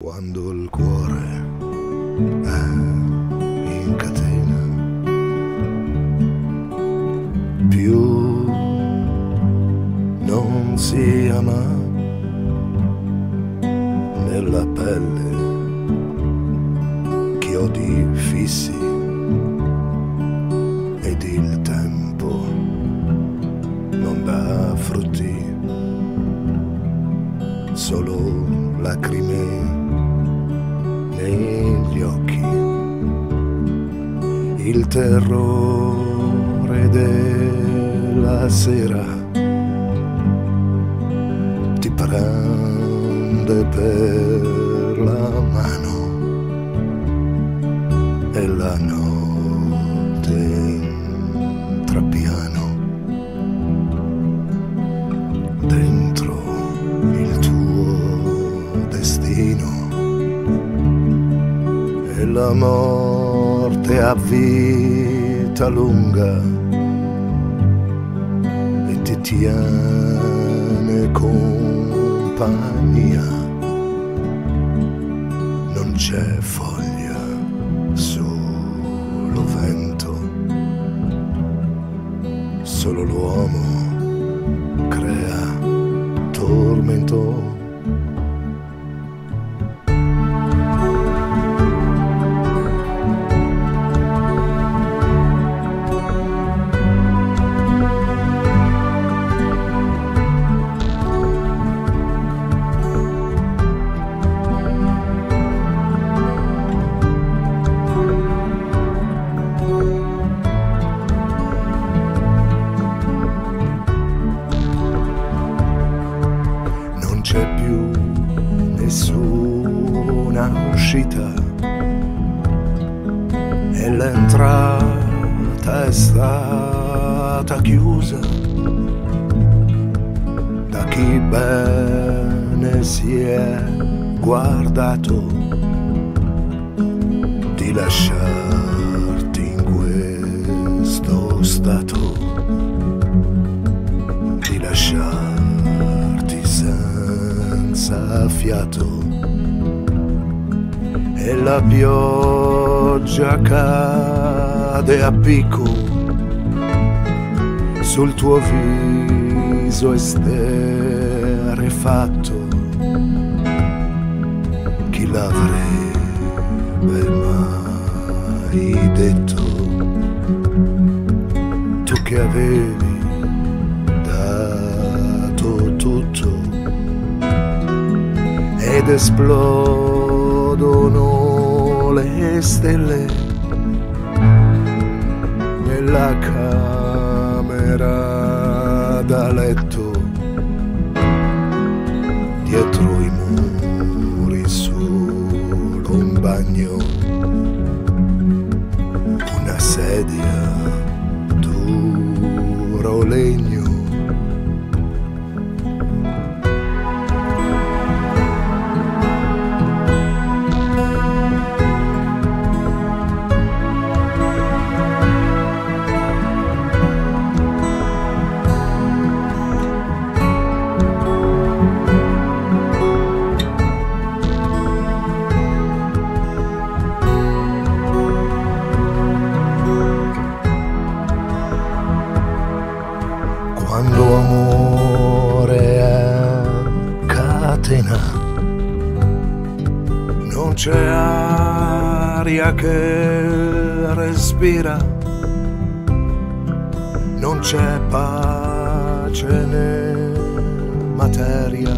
Quando il cuore è in catena, più non si ama nella pelle chiodi fissi ed il tempo non dà frutti, solo lacrime il terrore della sera. Ti prende per la mano e la notte entra piano dentro il tuo destino e la vita lunga e ti tiene compagnia. Non c'è foglia, solo vento, solo l'uomo crea tormento. C'è più nessuna uscita. E l'entrata è stata chiusa da chi bene si è guardato di lasciarti in questo stato di lasciarti senza fiato. E la pioggia cade a picco sul tuo viso esterefatto chi l'avrebbe mai detto? Tu che avevi ed esplodono le stelle nella camera da letto dietro i muri solo un bagno una sedia duro legno catena. Non c'è aria che respira. Non c'è pace né materia.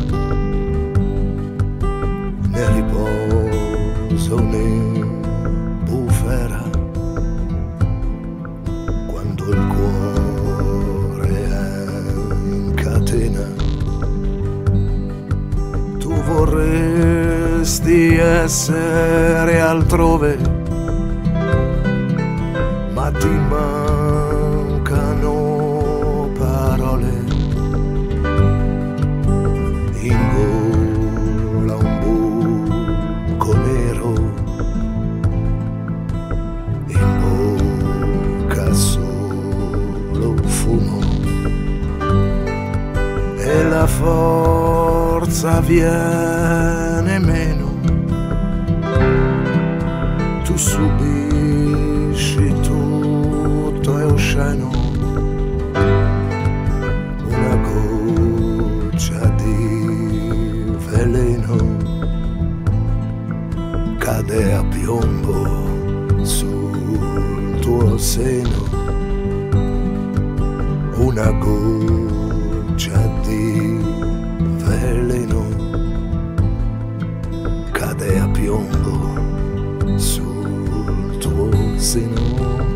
Né riposo vorresti essere altrove, ma ti mancano parole. In gola un buco nero in bocca solo fumo e la forza viene meno. Tu subisci tutto è osceno, una goccia di veleno cade a piombo sul tuo seno, una goccia cade a piombo sul tuo seno.